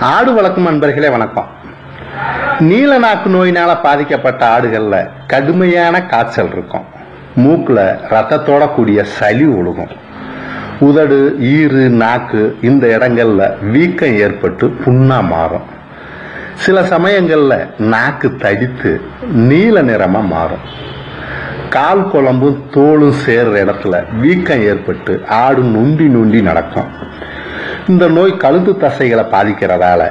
ஆடு வளர்க்கும் அன்பர்களே வணக்கம். நீல நாக்கு நோயினால பாதிக்கப்பட்ட ஆடுகளில் கடுமையான காய்ச்சல் இருக்கும். மூக்கில் ரத்தத்தோட கூடிய சளி ஒழுகும். உதடு ஈறு நாக்கு இந்த இடங்களில் வீக்கம் ஏற்பட்டு புண்ணா மாறும். சில சமயங்களில் நாக்கு தடித்து நீல நிறமாக மாறும். கால் குழம்பும் தோலும் சேர்ற இடத்துல வீக்கம் ஏற்பட்டு ஆடு நொண்டி நொண்டி நடக்கும். இந்த நோய் கழுத்து தசைகளை பாதிக்கிறதால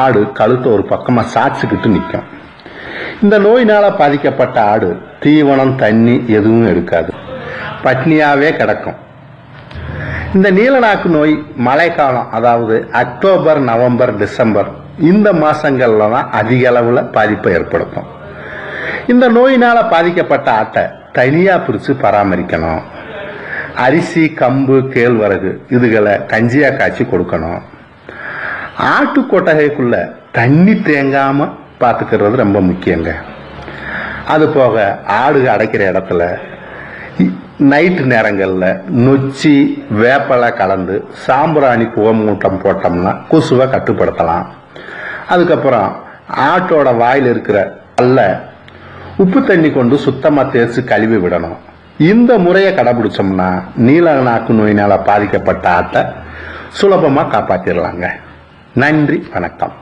ஆடு கழுத்தை ஒரு பக்கமாக சாட்சிக்கிட்டு நிற்கும் இந்த நோயினால் பாதிக்கப்பட்ட ஆடு தீவனம் தண்ணி எதுவும் எடுக்காது. பட்னியாகவே கிடக்கும். இந்த நீலநாக்கு நோய் மழைக்காலம் அதாவது அக்டோபர் நவம்பர் டிசம்பர் இந்த மாதங்கள்ல தான் அதிக அளவில் பாதிப்பை ஏற்படுத்தும். இந்த நோயினால் பாதிக்கப்பட்ட ஆட்டை தனியாக பிரித்து பராமரிக்கணும். அரிசி கம்பு கேழ்வரகு இதுகளை கஞ்சியாக காய்ச்சி கொடுக்கணும். ஆட்டு கொட்டகைக்குள்ள தண்ணி தேங்காம பார்த்துக்கிறது ரொம்ப முக்கியங்க. அது போக ஆடு அடைக்கிற இடத்துல நைட்டு நேரங்களில் நொச்சி வேப்பலை கலந்து சாம்பிராணி புகமூட்டம் போட்டோம்னா கொசுவை கட்டுப்படுத்தலாம். அதுக்கப்புறம் ஆட்டோட வாயில் இருக்கிற அல்ல உப்பு தண்ணி கொண்டு சுத்தமாக தேய்ச்சி கழுவி விடணும். இந்த முறையை கடைபிடிச்சோம்னா நீல நாக்கு நோயினால் பாதிக்கப்பட்ட ஆட்டை சுலபமாக காப்பாற்றிடலாங்க நன்றி வணக்கம்.